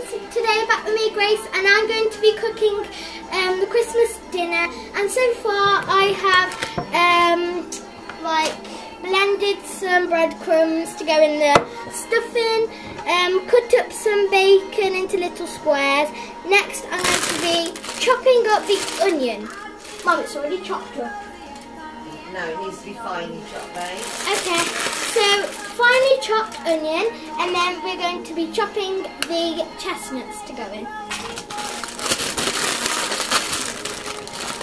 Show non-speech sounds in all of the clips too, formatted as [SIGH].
friends, today back with me Grace and I'm going to be cooking um, the Christmas dinner and so far I have um, like blended some breadcrumbs to go in the stuffing, um, cut up some bacon into little squares. Next I'm going to be chopping up the onion. Mum, it's already chopped up. No, it needs to be finely chopped, babe. Okay, so finely chopped onion, and then we're going to be chopping the chestnuts to go in.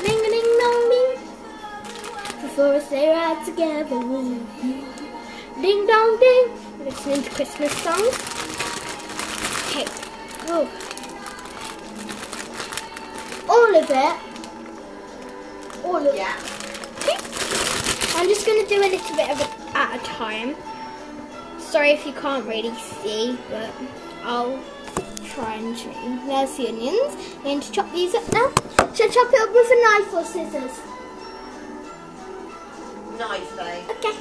Ding ding dong ding. Before us they ride together. Ding dong ding. Listening to Christmas songs. Okay. Oh. All of it. All of it. Yeah. Okay. I'm just going to do a little bit of it at a time. Sorry if you can't really see, but I'll try and show you. There's the onions. I'm going to chop these up now. Should I chop it up with a knife or scissors? Knife, babe. Okay.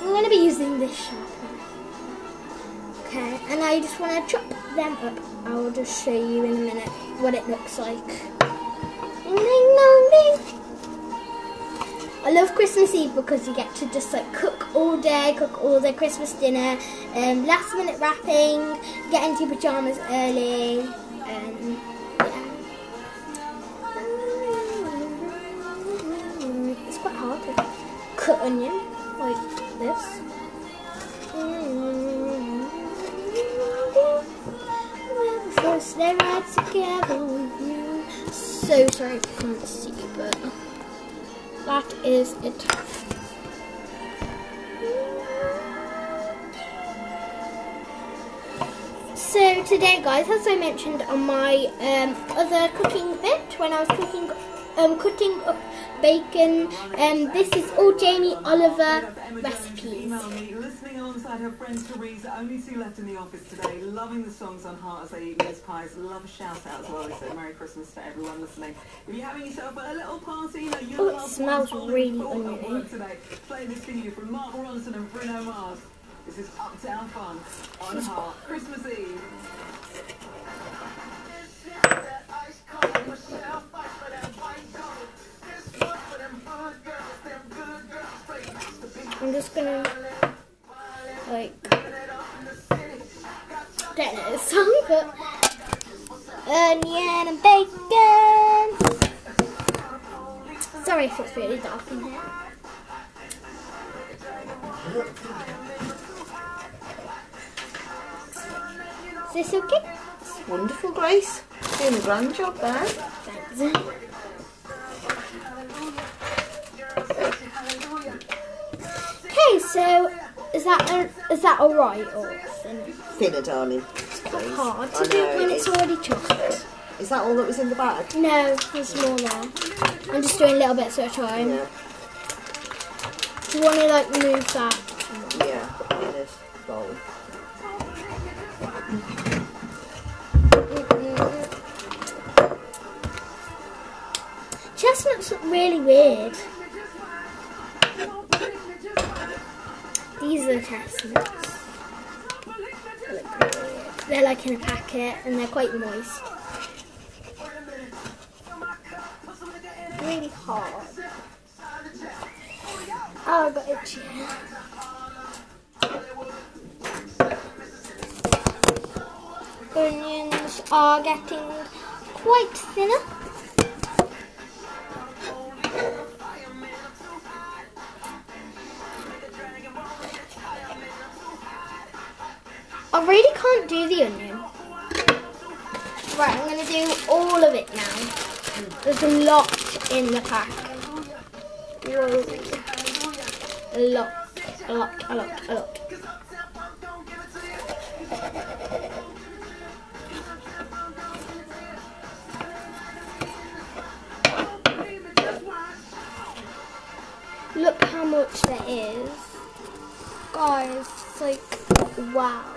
I'm going to be using this sharp knife. Okay, and I just want to chop them up. I'll just show you in a minute what it looks like. I love Christmas Eve because you get to just like cook all day, cook all the Christmas dinner, um, last minute wrapping, get into your pajamas early, and yeah. It's quite hard to cut onion like this. First they ride together with you. So sorry you can't see, but that is it. So today, guys, as I mentioned on my um, other cooking bit, when I was cooking, um, cutting up bacon, um, this is all Jamie Oliver recipes. Listening alongside her friend Teresa, only two left in the office today, loving the songs on heart as they eat mince pies. Love a shout out as well. They said Merry Christmas to everyone listening. If you're having yourself a little party, you know, you're Oh, the it smells really oniony. work today. Play this you from Mark Ronson and Bruno Mars. This is Uptown Funk on Heart. Christmas Eve. I'm just gonna like don't know the song, but onion and bacon. Sorry if it's really dark in here. Is this okay? It's Wonderful, Grace. Doing a grand job there. Thanks. Okay, so is that a, is that alright or thin? Thinner, darling. Please. hard I to do know, when it's is. already chopped? Is that all that was in the bag? No, there's more there. I'm just doing little bits at a time. Yeah. Do you want to like move that? Yeah. In this bowl. Chestnuts look really weird. These are chestnuts. They're like in a packet and they're quite moist. Really hard. Oh, I got itchy. Onions are getting quite thinner. I really can't do the onion. Right, I'm going to do all of it now. There's a lot in the pack. A lot, a lot, a lot, a lot. Look how much there is. Guys, it's like, wow.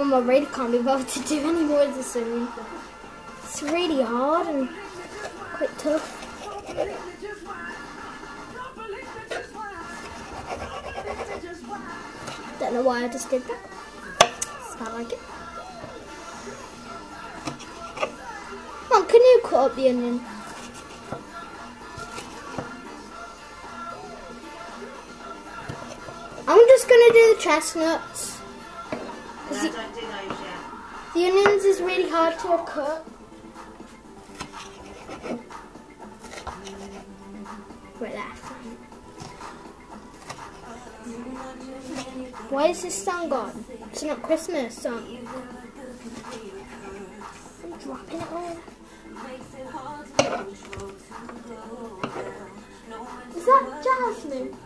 Mum, I really can't be bothered to do any more of this onion. It's really hard and quite tough. Don't know why I just did that. Smell like it. On, can you cut up the onion? I'm just gonna do the chestnuts. Don't do those yet. The onions is really hard to cut. Right there. Why is this song gone? It's not Christmas song. I'm dropping it all. Is that Jasmine?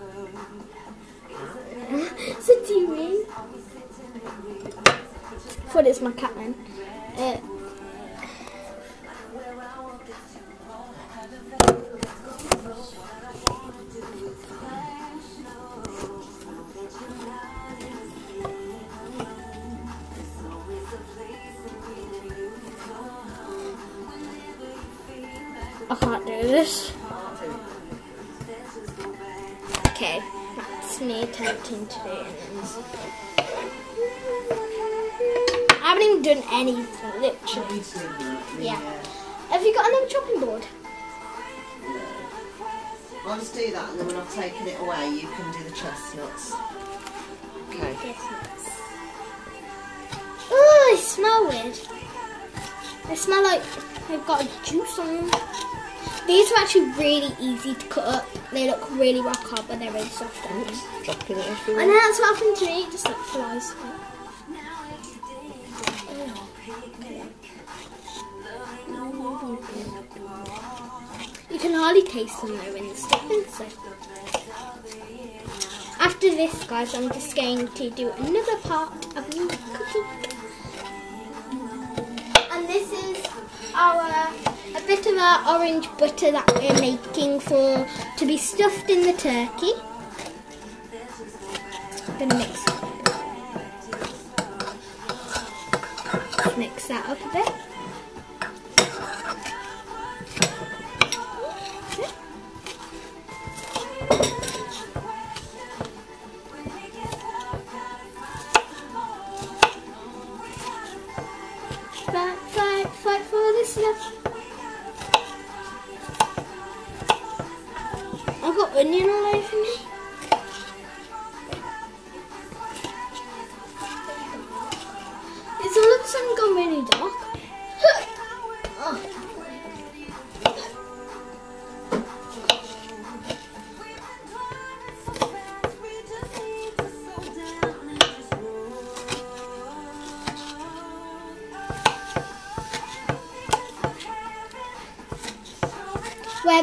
it's a TV. Thought it's my cat then. Uh, I can't do this. Okay, that's me attempting to do onions. I haven't even done anything, literally. Yeah. Have you got another chopping board? I'll just do that and then when I've taken it away you can do the chestnuts. Okay. Yes. Oh, they smell weird. They smell like they've got juice on them. These are actually really easy to cut up. They look really rock hard, but they're really soft. aren't? Dropping it And everywhere. that's what happened to me. It just like flies. You can hardly taste them though in the stuffing. So. After this, guys, I'm just going to do another part of me cooking. And this is our a bit of our orange butter that we're making for to be stuffed in the turkey. Gonna mix mix that up a bit. I've got onion all over me.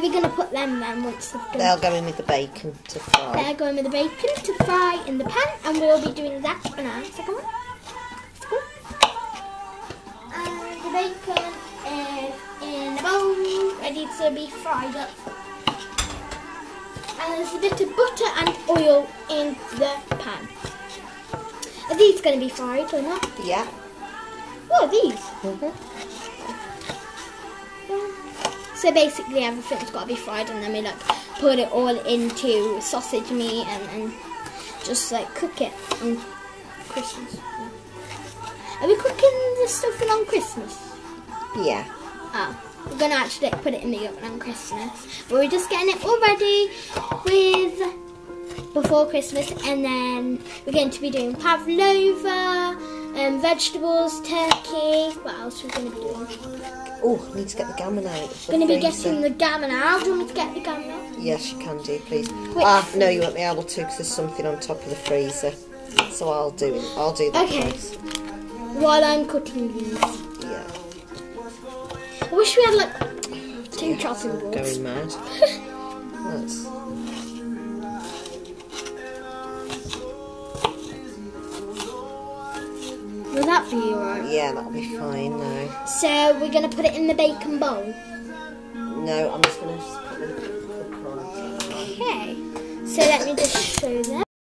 Are we going to put them then once they've done? They'll go in with the bacon to fry. They're going with the bacon to fry in the pan, and we'll be doing that in a second one. And the bacon is in a bowl, ready to be fried up. And there's a bit of butter and oil in the pan. Are these going to be fried or not? Yeah. What are these? Mhm. So basically everything's got to be fried and then we like put it all into sausage meat and, and just like cook it on Christmas. Are we cooking the stuffing on Christmas? Yeah. Oh, we're gonna actually like, put it in the oven on Christmas. But we're just getting it all ready with before Christmas and then we're going to be doing pavlova, um, vegetables, turkey. What else are we going to be doing? Oh, I need to get the gammon out. of the Going to be freezer. getting the gammon out. Do you want me to get the gammon out? Yes, you can do, please. Which- Ah, no, you won't be able to because there's something on top of the freezer. So I'll do it. I'll do that Okay. first. While I'm cutting these. Yeah. I wish we had like two chopping boards. Going mad. [LAUGHS] That's. Yeah, that'll be fine now. So we're going to put it in the bacon bowl. No, I'm just going to put the cook on. Okay. So let me just show them.